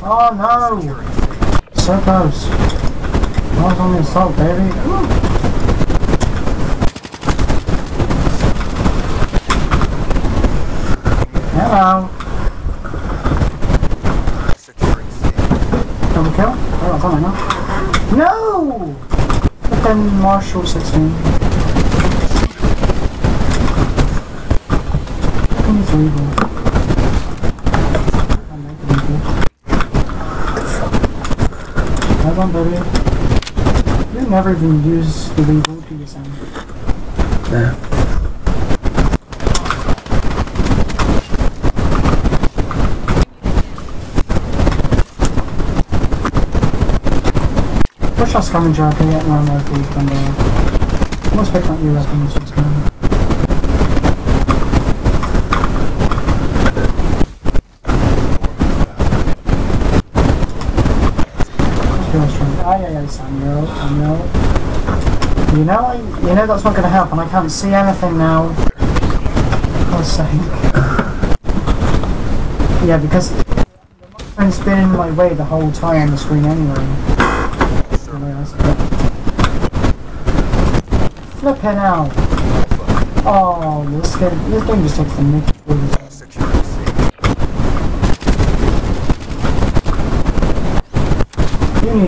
Oh no! So close. I was on the assault, baby. Hello. Double kill? Oh, I got it now. No! But then Marshal 16. He's evil. Good. Hold on, baby. You never even use the your son. Yeah. Push our scavenger I can get one rifles from there. Up your weapons, aye, Samuel, Samuel. You know, I, you know that's not going to and I can't see anything now. For sake. Yeah, because the microphone's been in my way the whole time on the screen anyway. Flipping out. Oh, this game, this game just takes the mickey. out of it. Securing C.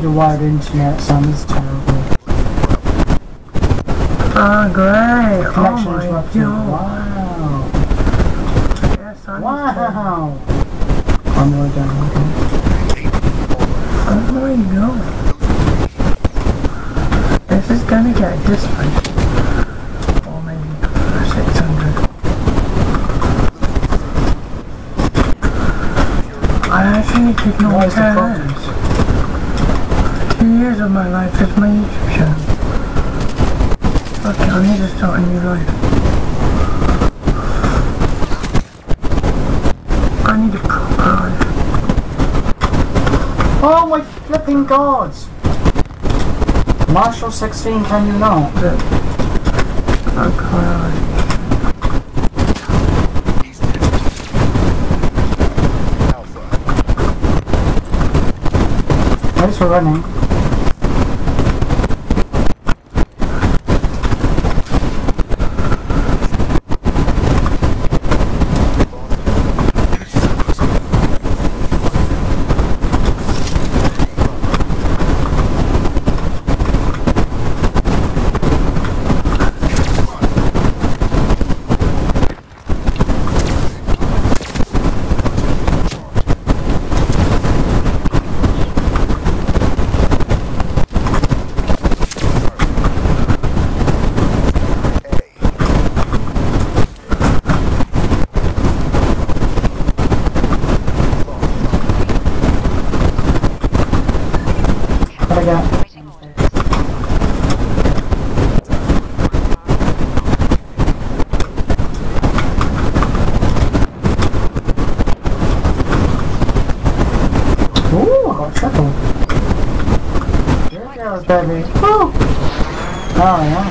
You need a wired internet. It's terrible. Oh, great. Oh Connection my interrupted. god. Wow. Yes, I Wow. I'm way down. Okay. Oh my god. This is gonna get disliked. Or maybe 600. I actually did not the care. Problem? Two years of my life is my YouTube channel. Okay, I need to start a new life. I need a proper life. Oh my flipping god! Marshal 16, can you not? Look. Okay. East hit. Thanks for running. What I got? Triple. Here it goes, baby. Woo! Oh, yeah.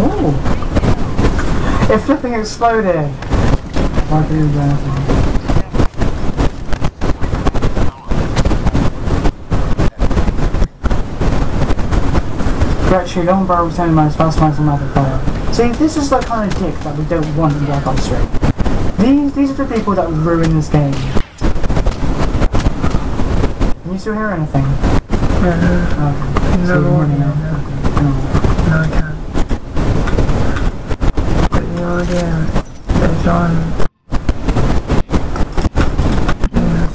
Ooh. It flipping exploded. Why do that? Gretchen, don't borrow pretending my spouse finds another fire. See, this is the kind of dick that we don't want in Black Ops 3. These, these are the people that ruin this game. Can you still hear anything? Uh, yeah, Okay. No So you're audio, hearing now? no. Okay. No. no, I can't. The audio is on. Yeah.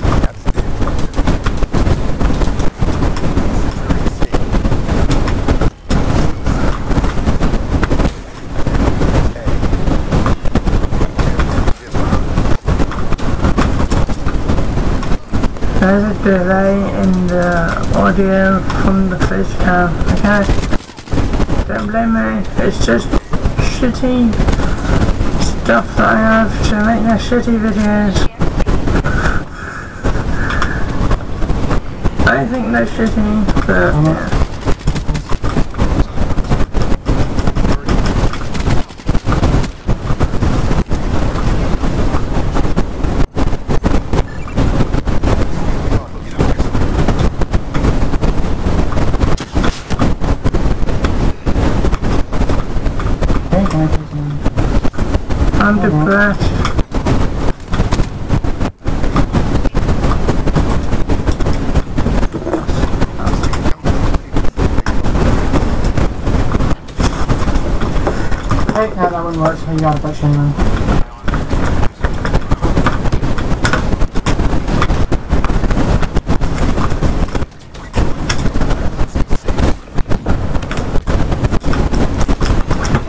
There's a delay in the audio from the face cam. Okay. Don't blame me. It's just shitty stuff that I have to make their shitty videos. I think they're shitty, but Yeah. brat. Hey, no, that one works. work, you gotta touch anyway.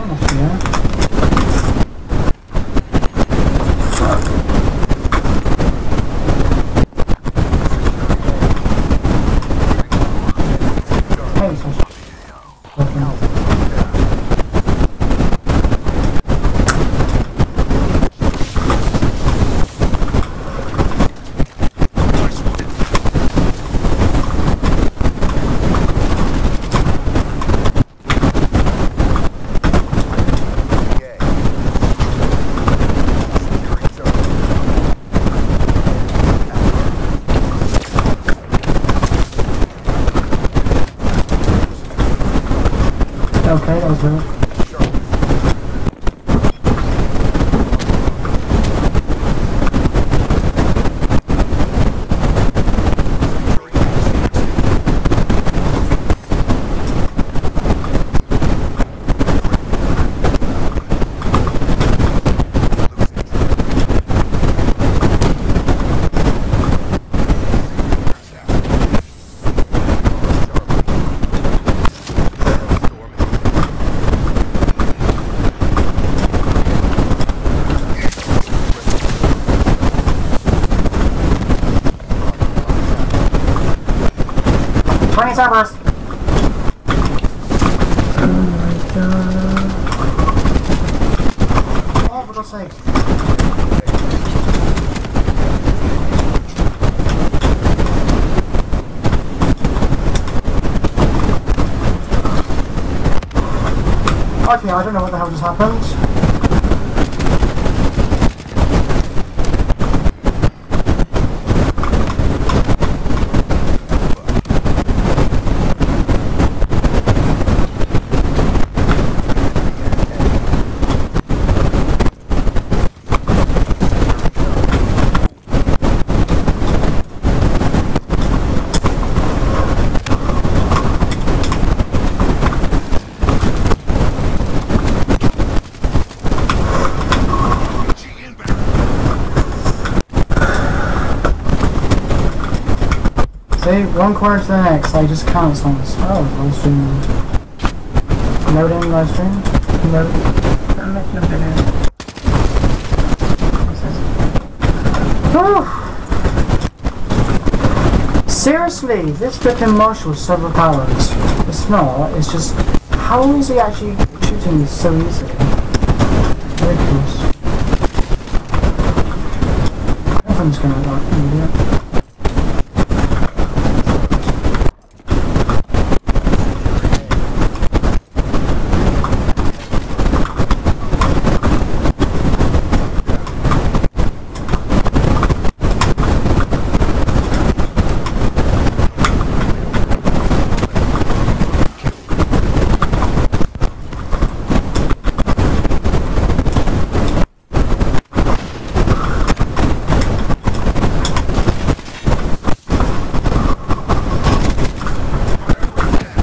Almost, yeah. Hey, so Okay. Yay. Securing zone. Okay, Twenty servers! Oh, for God's sake. Okay, I don't know what the hell just happened. See, one corner to the next, oh, I just counts on this. Oh, live stream. Loading live stream. Load. I'm making a video. Whew. Seriously, this flipping Marshal is so overpowered. It's not, it's just, how is he actually shooting so easily? Ridiculous. Everyone's gonna like idiot.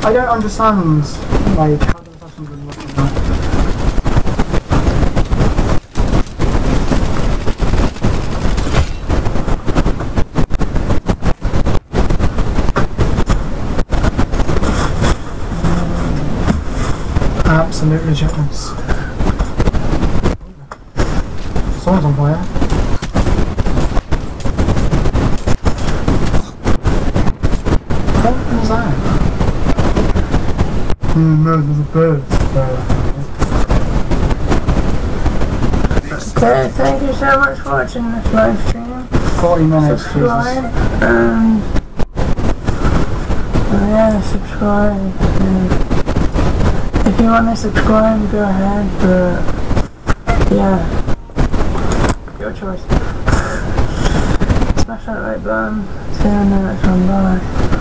I don't understand, like, how the at. Absolute. Someone's on fire. What was that? No, there's a bird. Okay, thank you so much for watching this live stream. 40 minutes, Subscribe Jesus. and oh yeah, subscribe. And if you want to subscribe, go ahead. But yeah, your choice. Smash that like button. See you in the next one. Bye.